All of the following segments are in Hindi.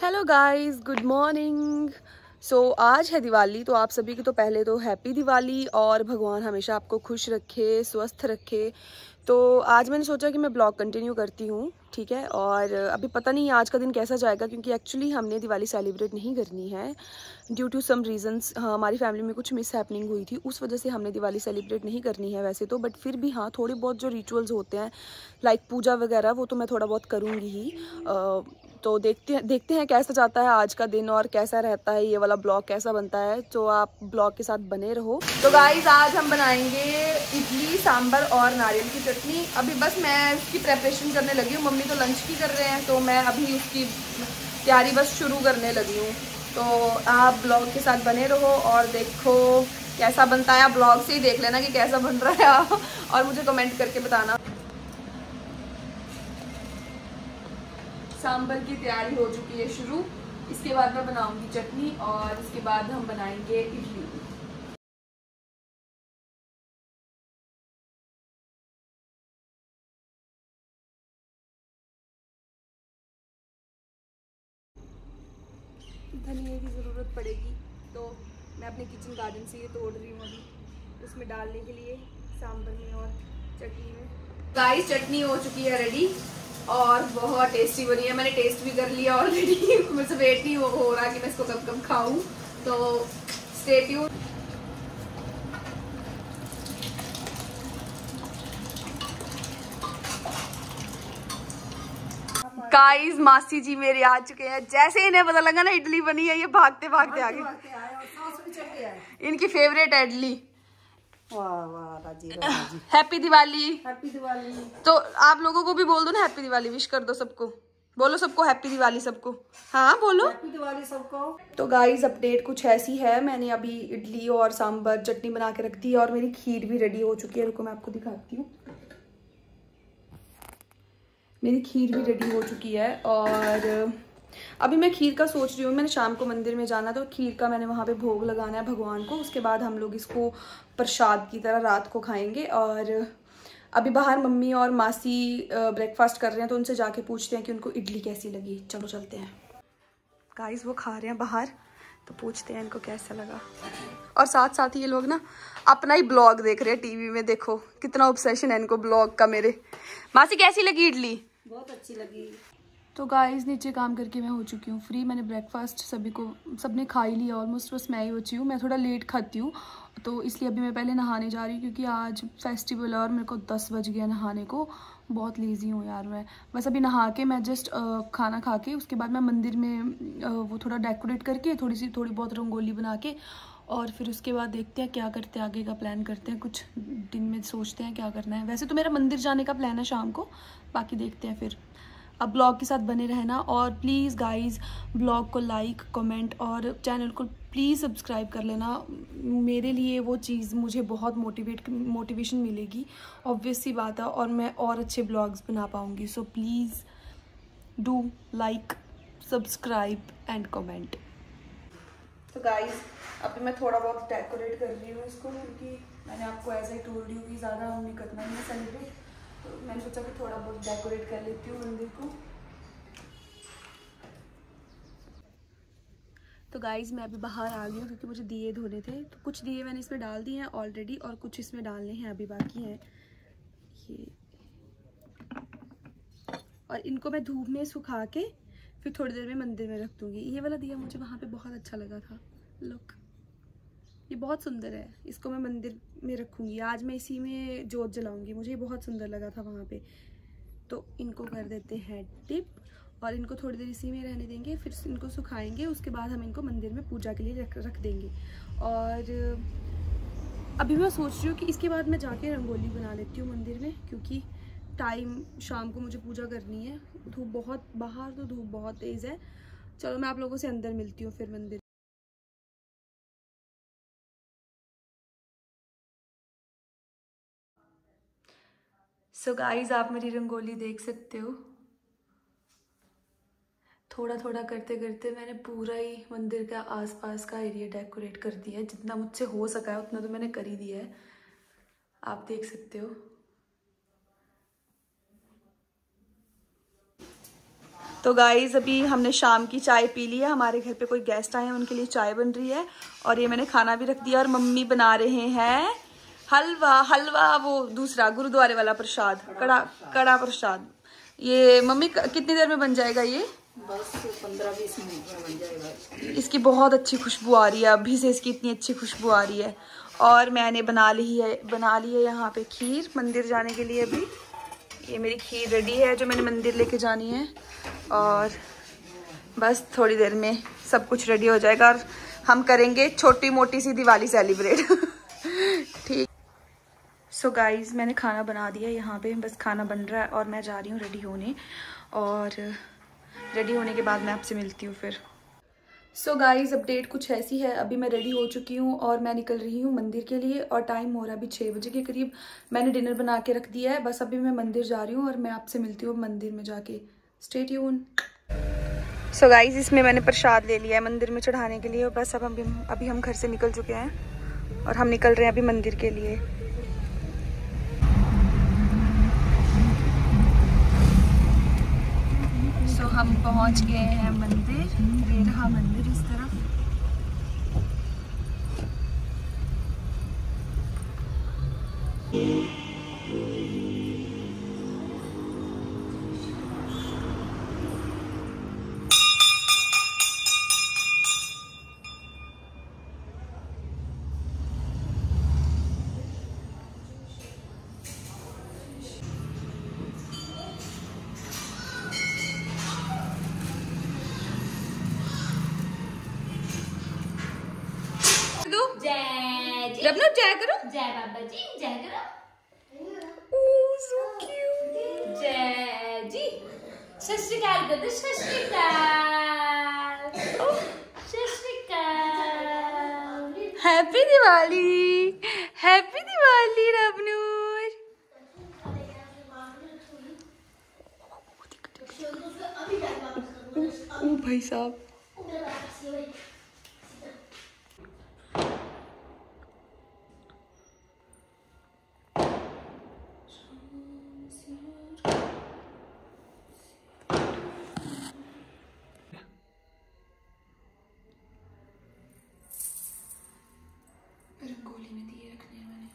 Hello guys good morning so आज है दिवाली तो आप सभी की तो पहले तो हैप्पी दिवाली और भगवान हमेशा आपको खुश रखे, स्वस्थ रखे। तो आज मैंने सोचा कि मैं ब्लॉग कंटिन्यू करती हूँ, ठीक है? और अभी पता नहीं आज का दिन कैसा जाएगा, क्योंकि एक्चुअली हमने दिवाली सेलिब्रेट नहीं करनी है। ड्यू टू सम रीजंस हमारी फैमिली में कुछ मिस हैपनिंग हुई थी, उस वजह से हमने दिवाली सेलिब्रेट नहीं करनी है वैसे तो। बट फिर भी हाँ थोड़े बहुत जो रिचुअल्स होते हैं लाइक पूजा वगैरह, वो तो मैं थोड़ा बहुत करूँगी ही। तो देखते हैं देखते हैं कैसा जाता है आज का दिन और कैसा रहता है ये वाला ब्लॉग कैसा बनता है तो आप ब्लॉग के साथ बने रहो। तो गाइज़ आज हम बनाएँगे इडली, सांभर और नारियल की चटनी। अभी बस मैं उसकी प्रेपरेशन करने लगी हूँ, मम्मी तो लंच की कर रहे हैं तो मैं अभी उसकी तैयारी बस शुरू करने लगी हूँ। तो आप ब्लॉग के साथ बने रहो और देखो कैसा बनता है। आप ब्लॉग से ही देख लेना कि कैसा बन रहा है। और मुझे कमेंट करके बताना। सांबर की तैयारी हो चुकी है शुरू। इसके बाद मैं बनाऊँगी चटनी और इसके बाद हम बनाएँगे इडली। धनिया की ज़रूरत पड़ेगी तो मैं अपने किचन गार्डन से ये तोड़ रही हूँ अभी। उसमें डालने के लिए सांबर में और चटनी में। गाइस चटनी हो चुकी है रेडी और बहुत टेस्टी बनी है। मैंने टेस्ट भी कर लिया ऑलरेडी मुझसे वेट नहीं हो रहा कि मैं इसको कब कब खाऊं। तो स्टेट्यू गाइस मासी जी मेरे आ चुके हैं। जैसे इन्हें पता लगा ना इडली बनी है ये भागते भागते आ गए इनकी फेवरेट है। इडली। हैप्पी दिवाली हैप्पी दिवाली तो आप लोगों को भी बोल दो ना हैप्पी दिवाली विश कर दो सबको। बोलो सबको हैप्पी दिवाली सबको। हाँ बोलो। हैप्पी दिवाली सबको। तो गाइस अपडेट कुछ ऐसी है। मैंने अभी इडली और सांबर चटनी बना के रख दी है और मेरी खीर भी रेडी हो चुकी है। रुको मैं आपको दिखाती हूँ। मेरी खीर भी रेडी हो चुकी है और अभी मैं खीर का सोच रही हूँ, मैंने शाम को मंदिर में जाना तो खीर का मैंने वहाँ पे भोग लगाना है भगवान को, उसके बाद हम लोग इसको प्रसाद की तरह रात को खाएँगे और अभी बाहर मम्मी और मासी ब्रेकफास्ट कर रहे हैं तो उनसे जाके पूछते हैं कि उनको इडली कैसी लगी। चलो चलते हैं। गाइस वो खा रहे हैं बाहर तो पूछते हैं इनको कैसा लगा। और साथ साथ ही ये लोग ना अपना ही ब्लॉग देख रहे हैं, टीवी में देखो, कितना ऑब्सेशन है इनको ब्लॉग का मेरे। मासी, कैसी लगी इडली? बहुत अच्छी लगी। तो गाइस नीचे काम करके मैं हो चुकी हूँ फ्री मैंने ब्रेकफास्ट सभी को सबने खा ही लिया ऑलमोस्ट बस मैं ही बची हूँ। मैं थोड़ा लेट खाती हूँ तो इसलिए अभी मैं पहले नहाने जा रही हूँ क्योंकि आज फेस्टिवल है और मेरे को दस बज गया नहाने को। बहुत लेज़ी हूँ यार मैं। बस अभी नहा के मैं जस्ट खाना खा के, उसके बाद मैं मंदिर में वो थोड़ा डेकोरेट करके थोड़ी सी थोड़ी बहुत रंगोली बना के, और फिर उसके बाद देखते हैं क्या करते हैं, आगे का प्लान करते हैं। कुछ दिन में सोचते हैं क्या करना है। वैसे तो मेरा मंदिर जाने का प्लान है शाम को, बाकी देखते हैं फिर। अब ब्लॉग के साथ बने रहना और प्लीज़ गाइस ब्लॉग को लाइक कमेंट और चैनल को प्लीज़ सब्सक्राइब कर लेना। मेरे लिए वो चीज़ मुझे बहुत मोटिवेट मोटिवेशन मिलेगी। ऑब्वियस सी बात है और मैं और अच्छे ब्लॉग्स बना पाऊँगी। So please do like subscribe and comment तो गाइस अभी मैं थोड़ा बहुत डेकोरेट कर रही हूँ इसको क्योंकि मैंने आपको ही टोल दी कि ज़्यादा हमने करना नहीं है सेलिब्रेट मैंने सोचा कि थोड़ा बहुत डेकोरेट कर लेती हूँ मंदिर को। तो गाइज़ मैं अभी बाहर आ गई हूँ क्योंकि मुझे दिए धोने थे। तो कुछ दिए मैंने इसमें डाल दिए हैं ऑलरेडी और कुछ इसमें डालने हैं अभी बाकी हैं। ये। और इनको मैं धूप में सुखा के फिर थोड़ी देर में मंदिर में रख दूँगी। ये वाला दिया मुझे वहाँ पे बहुत अच्छा लगा था। लुक ये बहुत सुंदर है। इसको मैं मंदिर में रखूँगी। आज मैं इसी में जोत जलाऊँगी। मुझे बहुत सुंदर लगा था वहाँ पे। तो इनको कर देते हैं टिप और इनको थोड़ी देर इसी में रहने देंगे, फिर इनको सुखाएँगे। उसके बाद हम इनको मंदिर में पूजा के लिए रख रख देंगे। और अभी मैं सोच रही हूँ कि इसके बाद मैं जाके रंगोली बना लेती हूँ मंदिर में, क्योंकि टाइम शाम को मुझे पूजा करनी है। धूप बहुत, बाहर तो धूप बहुत तेज़ है। चलो मैं आप लोगों से अंदर मिलती हूँ फिर मंदिर सो so गाइस आप मेरी रंगोली देख सकते हो। थोड़ा थोड़ा करते करते मैंने पूरा ही मंदिर का आसपास का एरिया डेकोरेट कर दिया है। जितना मुझसे हो सका है, उतना तो मैंने कर ही दिया है। आप देख सकते हो। तो गाइज़ अभी हमने शाम की चाय पी ली है। हमारे घर पे कोई गेस्ट आए हैं, उनके लिए चाय बन रही है। और ये मैंने खाना भी रख दिया और मम्मी बना रहे हैं। हलवा हलवा वो दूसरा गुरुद्वारे वाला प्रसाद कड़ा कड़ा प्रसाद। ये मम्मी कितनी देर में बन जाएगा ये? बस पंद्रह बीस मिनट में बन जाएगा। इसकी बहुत अच्छी खुशबू आ रही है अभी से इसकी इतनी अच्छी खुशबू आ रही है। और मैंने बना ली है बना ली है यहाँ पे खीर मंदिर जाने के लिए अभी। ये मेरी खीर रेडी है जो मैंने मंदिर लेके जानी है। और बस थोड़ी देर में सब कुछ रेडी हो जाएगा और हम करेंगे छोटी मोटी सी Diwali celebrate so so guys मैंने खाना बना दिया यहाँ पे। बस खाना बन रहा है और मैं जा रही हूँ रेडी होने। और रेडी होने के बाद मैं आपसे मिलती हूँ फिर। सो गाइज़ अपडेट कुछ ऐसी है। अभी मैं रेडी हो चुकी हूँ और मैं निकल रही हूँ मंदिर के लिए और टाइम हो रहा अभी छः बजे के करीब। मैंने डिनर बना के रख दिया है। बस अभी मैं मंदिर जा रही हूँ और मैं आपसे मिलती हूँ मंदिर में जाके। स्टेट यून सो गाइज़ इसमें मैंने प्रसाद ले लिया है मंदिर में चढ़ाने के लिए। और बस अब अभी अभी हम घर से निकल चुके हैं और हम निकल रहे हैं अभी मंदिर के लिए सो so, हम पहुँच गए हैं मंदिर ये रहा मंदिर इस तरफ़। दो जय जी रबना जय करो? जय बाबा जी जय करो। ओह सो क्यूट जय जी। सत श्री अकाल कर दो सत श्री अकाल सत श्री अकाल हैप्पी दिवाली हैप्पी दिवाली रबनूर ओ भाई साहब। रंगोली में दिए रखने हैं मैंने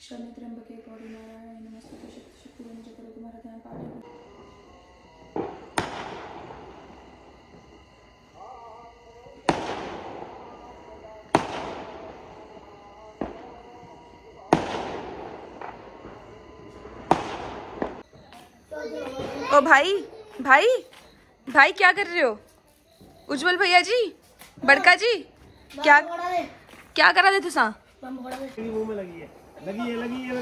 शनि त्र्यंबके ओ भाई भाई भाई क्या कर रहे हो? उज्जवल भैया जी बड़का जी क्या क्या करा दे तुसा? लगी है। लगी है लगी है